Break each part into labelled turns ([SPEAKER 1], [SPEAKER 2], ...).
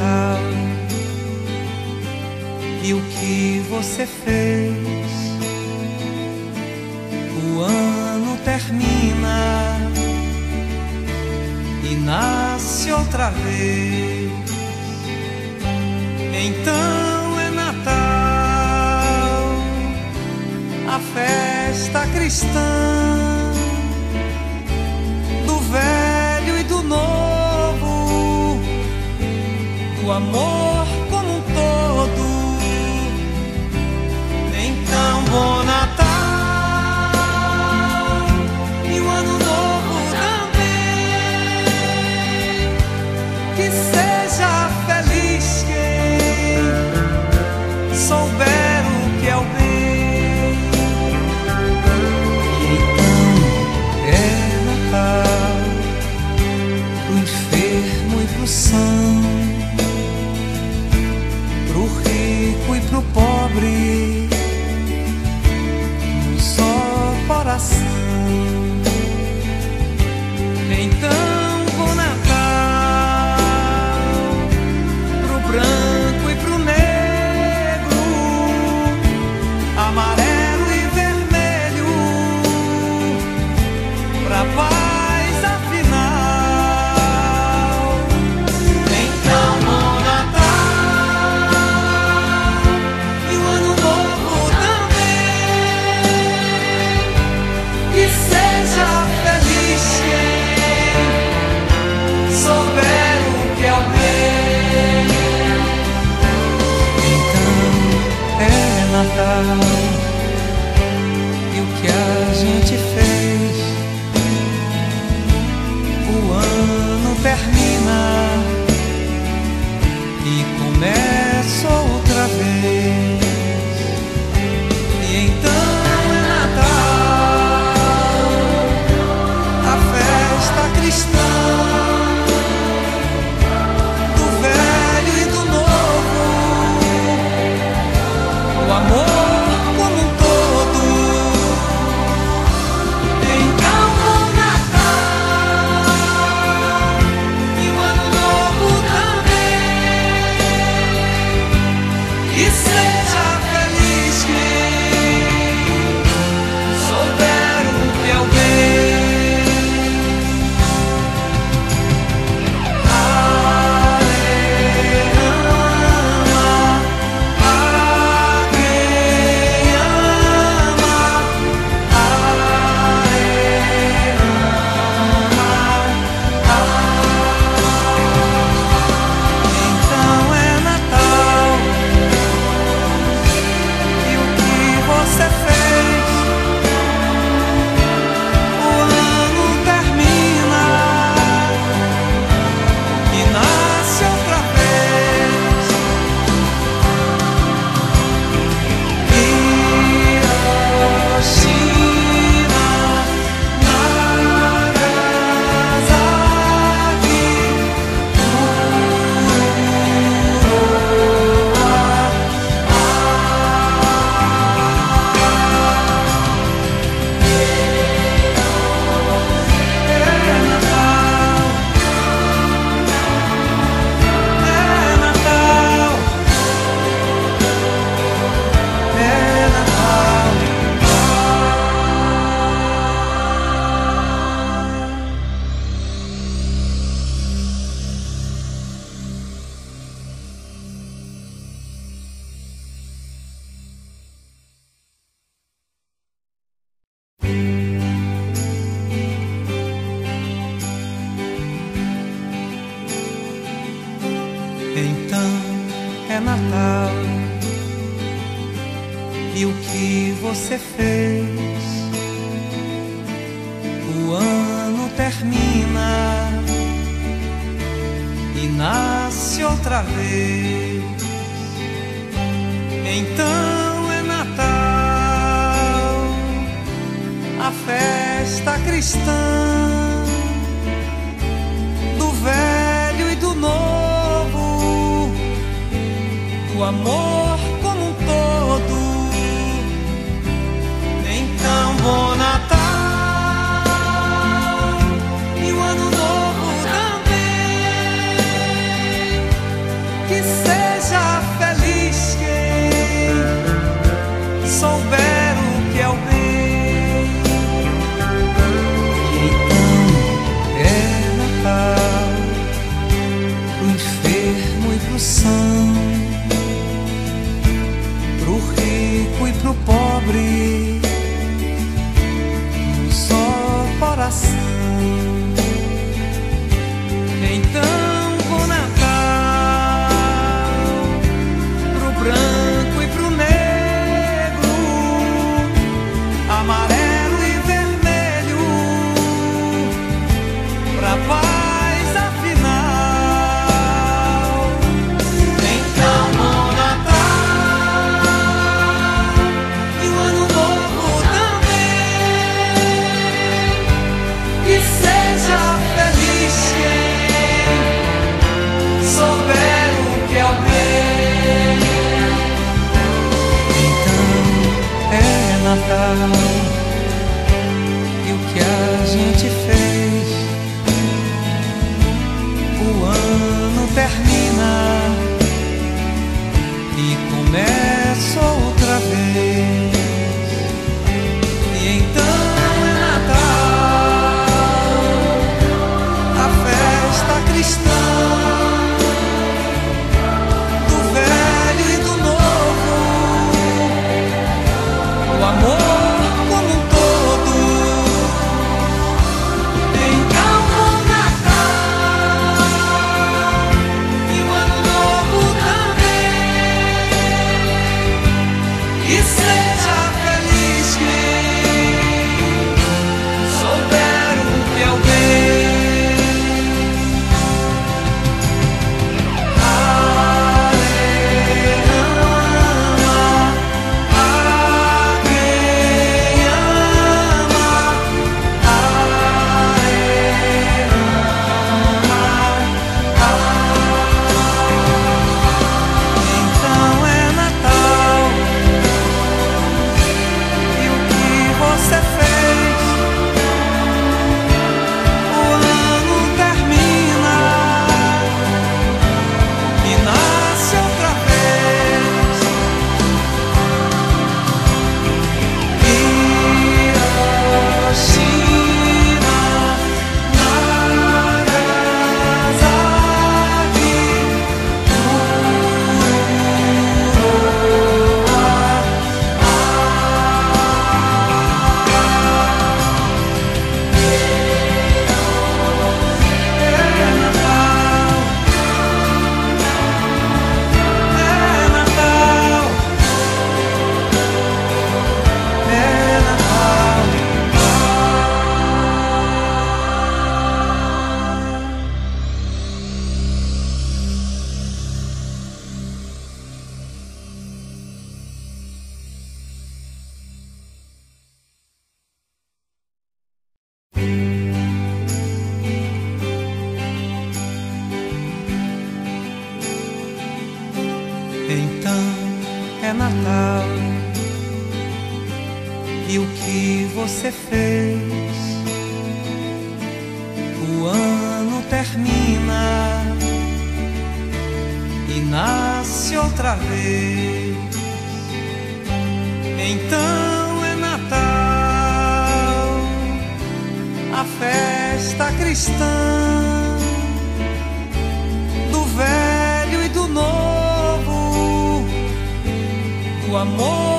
[SPEAKER 1] Natal e o que você fez. O ano termina e nasce outra vez. Então é Natal, a festa cristã amor. e o que você fez. O ano termina e nasce outra vez. Então é Natal, a festa cristã do velho e do novo, o amor você fez. O ano termina e nasce outra vez. Então é Natal, a festa cristã do velho e do novo, o amor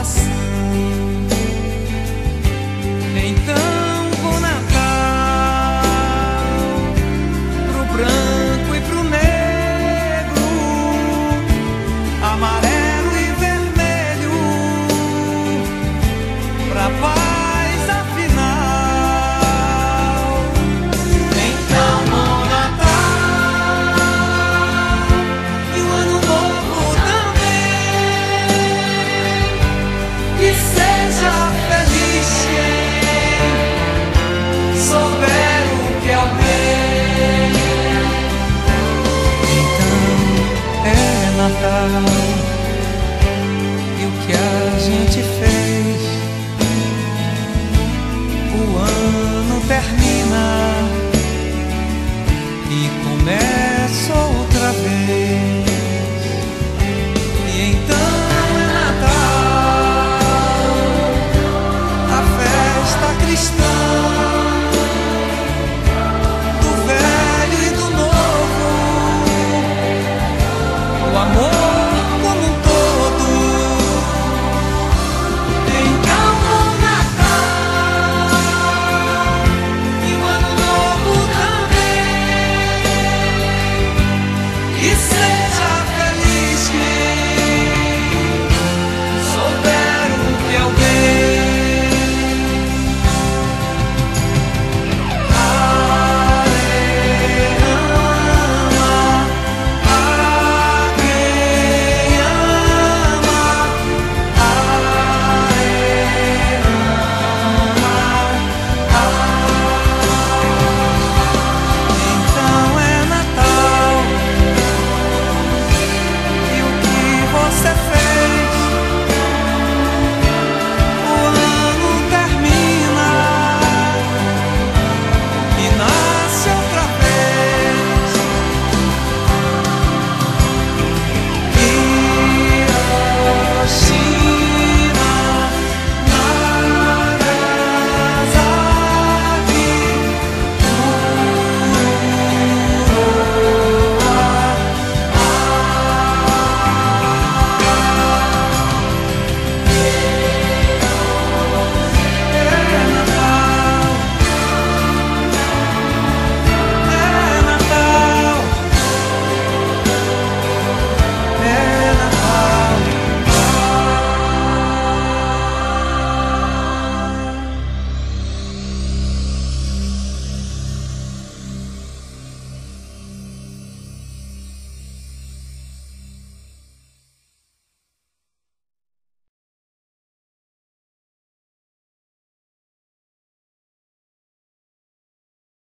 [SPEAKER 1] us. E